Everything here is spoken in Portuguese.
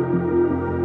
Música